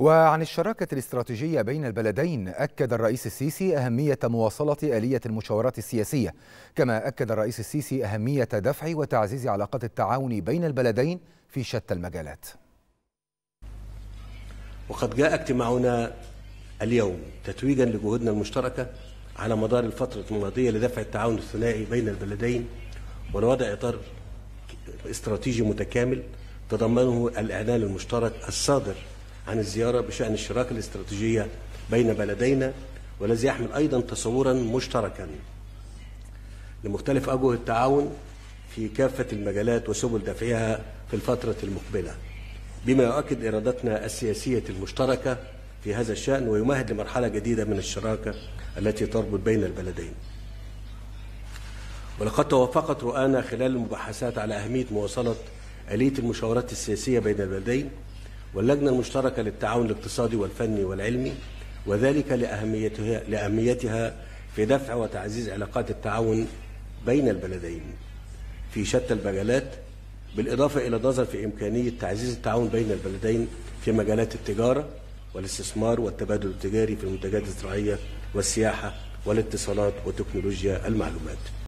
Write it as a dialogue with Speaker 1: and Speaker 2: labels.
Speaker 1: وعن الشراكة الاستراتيجية بين البلدين أكد الرئيس السيسي أهمية مواصلة آلية المشاورات السياسية. كما أكد الرئيس السيسي أهمية دفع وتعزيز علاقات التعاون بين البلدين في شتى المجالات.
Speaker 2: وقد جاء اجتماعنا اليوم تتويجا لجهودنا المشتركة على مدار الفترة الماضية لدفع التعاون الثنائي بين البلدين ولوضع إطار استراتيجي متكامل تضمنه الإعلان المشترك الصادر عن الزيارة بشأن الشراكة الاستراتيجية بين بلدينا والذي يحمل أيضا تصورا مشتركا. لمختلف أوجه التعاون في كافة المجالات وسبل دفعها في الفترة المقبلة. بما يؤكد إرادتنا السياسية المشتركة في هذا الشأن ويمهد لمرحلة جديدة من الشراكة التي تربط بين البلدين. ولقد توافقت رؤانا خلال المباحثات على أهمية مواصلة آلية المشاورات السياسية بين البلدين. واللجنة المشتركة للتعاون الاقتصادي والفني والعلمي وذلك لأهميتها, لأهميتها في دفع وتعزيز علاقات التعاون بين البلدين. في شتى المجالات بالإضافة إلى النظر في إمكانية تعزيز التعاون بين البلدين في مجالات التجارة والاستثمار والتبادل التجاري في المنتجات الزراعية والسياحة والاتصالات وتكنولوجيا المعلومات.